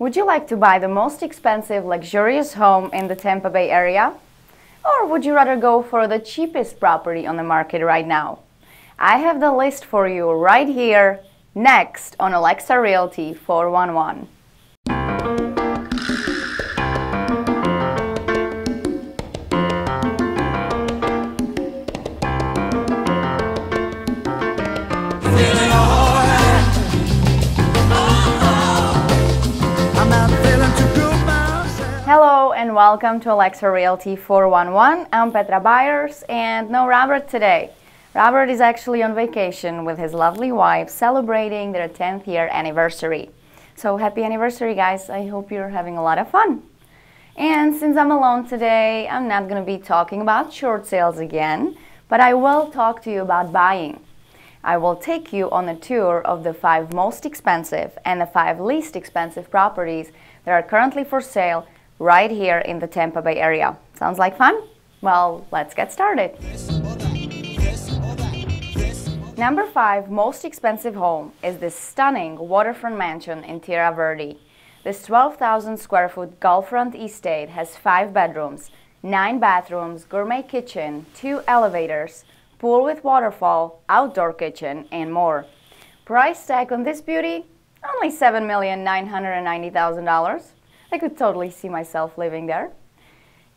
Would you like to buy the most expensive luxurious home in the Tampa Bay area? Or would you rather go for the cheapest property on the market right now? I have the list for you right here, next on Alexa Realty 411. Welcome to Alexa Realty 411. I'm Petra Byers and no Robert today. Robert is actually on vacation with his lovely wife celebrating their 10th year anniversary. So happy anniversary guys. I hope you're having a lot of fun. And since I'm alone today, I'm not going to be talking about short sales again, but I will talk to you about buying. I will take you on a tour of the five most expensive and the five least expensive properties that are currently for sale right here in the Tampa Bay area. Sounds like fun? Well, let's get started. Number five most expensive home is this stunning waterfront mansion in Tierra Verde. This 12,000 square foot Gulfront estate has five bedrooms, nine bathrooms, gourmet kitchen, two elevators, pool with waterfall, outdoor kitchen, and more. Price tag on this beauty? Only $7,990,000. I could totally see myself living there.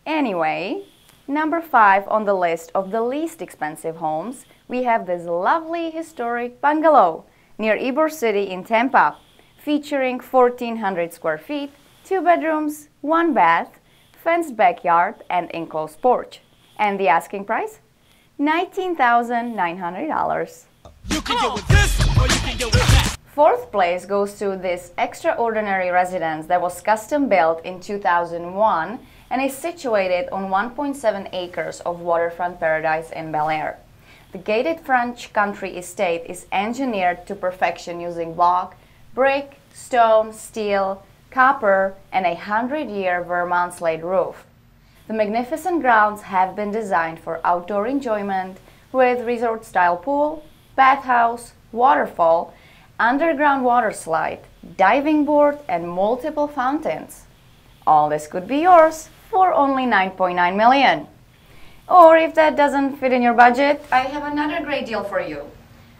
Anyway, number five on the list of the least expensive homes, we have this lovely historic bungalow near Ybor City in Tampa, featuring 1,400 square feet, two bedrooms, one bath, fenced backyard, and enclosed porch. And the asking price? $19,900. You can get with this or you can get with that. Fourth place goes to this extraordinary residence that was custom built in 2001 and is situated on 1.7 acres of waterfront paradise in Belleair. The gated French country estate is engineered to perfection using block, brick, stone, steel, copper, and a 100-year Vermont slate roof. The magnificent grounds have been designed for outdoor enjoyment with resort-style pool, bathhouse, waterfall, underground water slide, diving board, and multiple fountains. All this could be yours for only 9.9 million. Or if that doesn't fit in your budget, I have another great deal for you.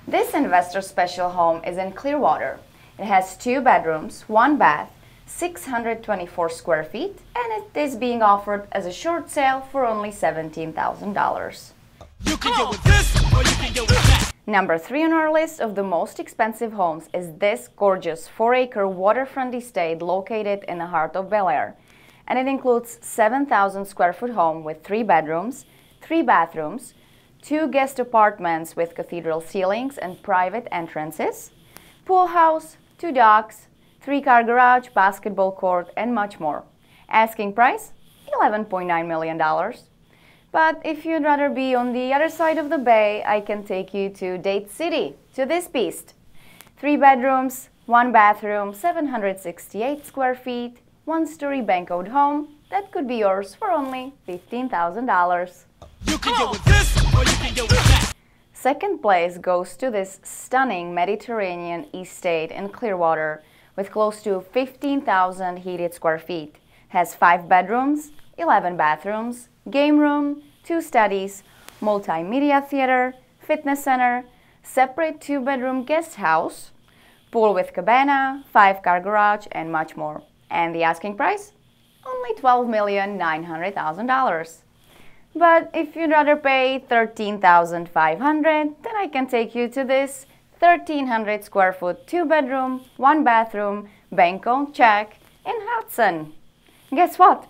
This investor special home is in Clearwater. It has two bedrooms, one bath, 624 square feet, and it is being offered as a short sale for only $17,000. You can get with this or you can get with that. Number three on our list of the most expensive homes is this gorgeous 4-acre waterfront estate located in the heart of Belleair. And it includes 7,000 square foot home with three bedrooms, three bathrooms, two guest apartments with cathedral ceilings and private entrances, pool house, two docks, three-car garage, basketball court, and much more. Asking price? $11.9 million. But if you'd rather be on the other side of the bay, I can take you to Dade City, to this beast. Three bedrooms, one bathroom, 768 square feet, one-story banquet home that could be yours for only $15,000. You can get with this or you can get with that. Second place goes to this stunning Mediterranean estate in Clearwater with close to 15,000 heated square feet. Has five bedrooms, 11 bathrooms, game room, two studies, multimedia theater, fitness center, separate two-bedroom guest house, pool with cabana, five-car garage, and much more. And the asking price? Only $12,900,000. But if you'd rather pay 13,500, then I can take you to this 1,300 square foot two-bedroom, one-bathroom, Bangkok check in Hudson. Guess what?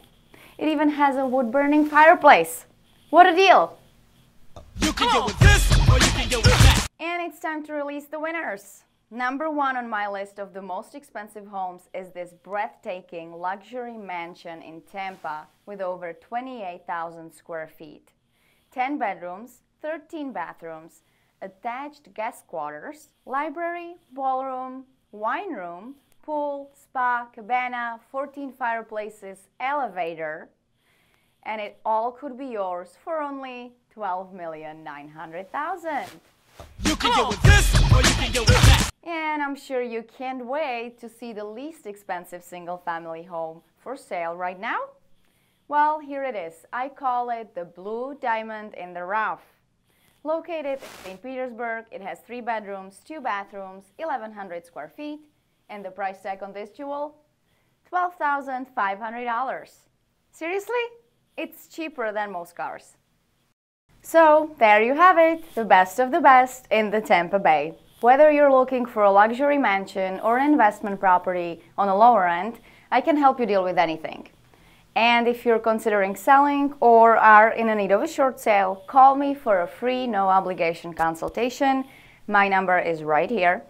It even has a wood-burning fireplace. What a deal! You can get with this or you can get with that. And it's time to release the winners. Number one on my list of the most expensive homes is this breathtaking luxury mansion in Tampa with over 28,000 square feet. 10 bedrooms, 13 bathrooms, attached guest quarters, library, ballroom, wine room, pool, spa, cabana, 14 fireplaces, elevator, and it all could be yours for only 12,900,000. You can get oh. with this or you can get with that. And I'm sure you can't wait to see the least expensive single family home for sale right now. Well, here it is. I call it the Blue Diamond in the Rough. Located in St. Petersburg, it has three bedrooms, two bathrooms, 1,100 square feet, and the price tag on this jewel? $12,500. Seriously? It's cheaper than most cars. So, there you have it, the best of the best in the Tampa Bay. Whether you're looking for a luxury mansion or an investment property on the lower end, I can help you deal with anything. And if you're considering selling or are in need of a short sale, call me for a free, no obligation consultation. My number is right here.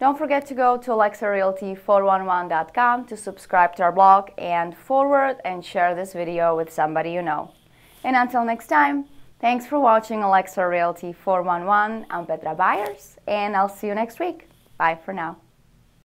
Don't forget to go to alexarealty411.com to subscribe to our blog and forward and share this video with somebody you know. And until next time, thanks for watching Alexa Realty 411. I'm Petra Byers, and I'll see you next week. Bye for now.